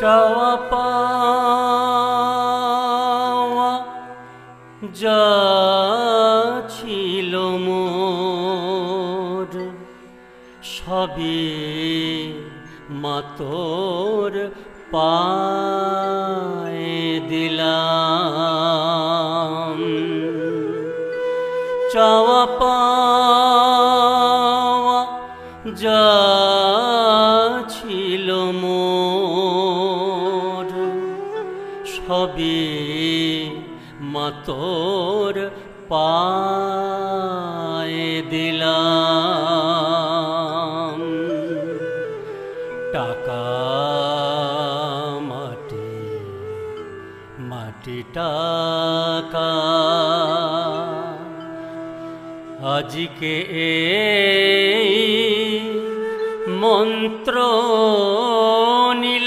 চাওয়া পাওয়া যা ছিল মোর সবই মাতোর পায়ে দিলাম। চাওয়া পাওয়া যা সবই মাতোর পায়ে দিলাম। টাকা মাটি মাটি টাকা। আজকে মন্ত্র নিলাম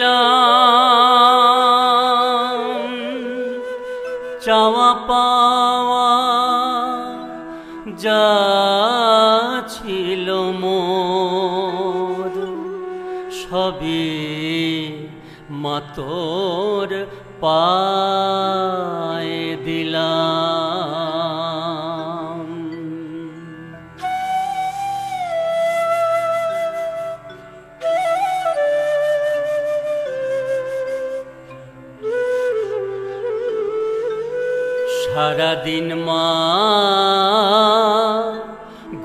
চাওয়া পাওয়া যা ছিল মোর সবই মাতোর পায় দিলাম। সারাদিন মা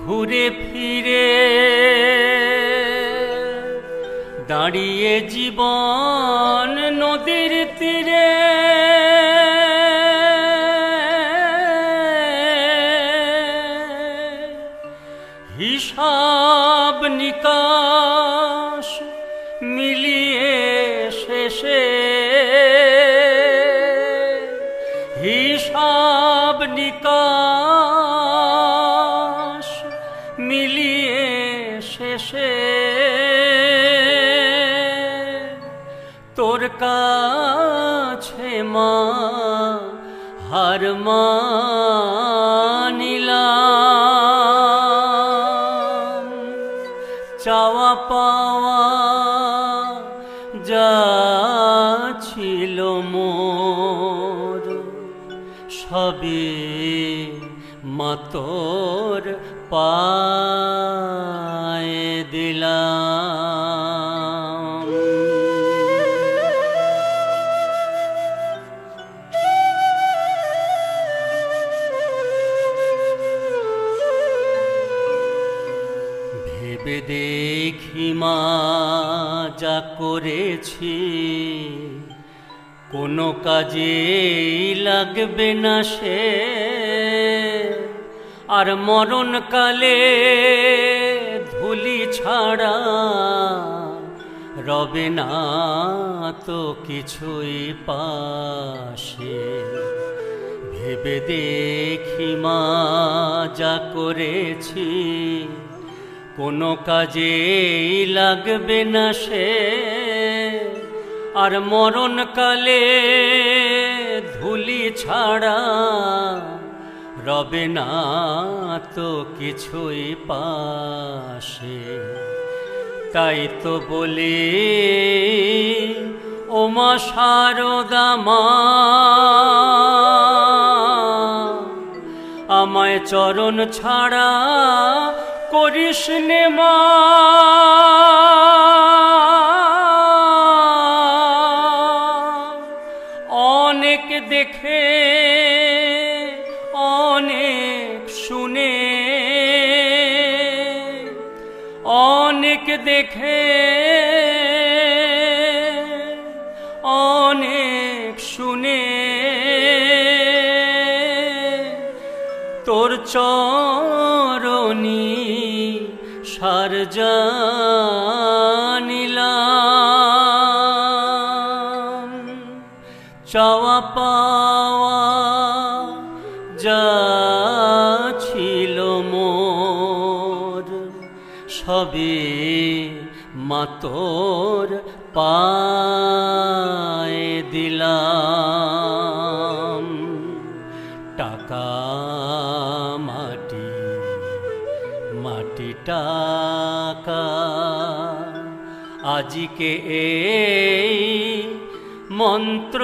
ঘুরে ফিরে দাঁড়িয়ে জীবন নদীর তীরে। হিসাব নিকাশ মিলিয়ে শেষে হিসাব নিকাশ মিলিয়ে শেষে। তোর কাছে মা হার মানিলাম। চাওয়া পাওয়া যা ছিল মোর সবে মাতোর পায়ে দিলাম। ভেবে দেখি মা যা করেছি কোনো কাজে লাগবে না সে। আর মরণকালে ধুলি ছাড়া রবে না তো কিছুই পাশে। ভেবে দেখি মা যা করেছি, কোনো কাজে লাগবে না সে। আর মরণকালে ধুলি ছাড়া রবে না তো কিছুই পাশে। তাই তো বলি ওমা শারদা মা, আমায় চরণ ছাড়া করিস মা। অনেক দেখে অনেক শুনে। অনেক দেখে অনেক শুনে। তোর চরণী সার জানিলাম। পাওয়া যা ছিল মোর সবে মাতোর পায়ে দিলাম। টাকা মাটি মাটি টাকা আজিকে এই মন্ত্র।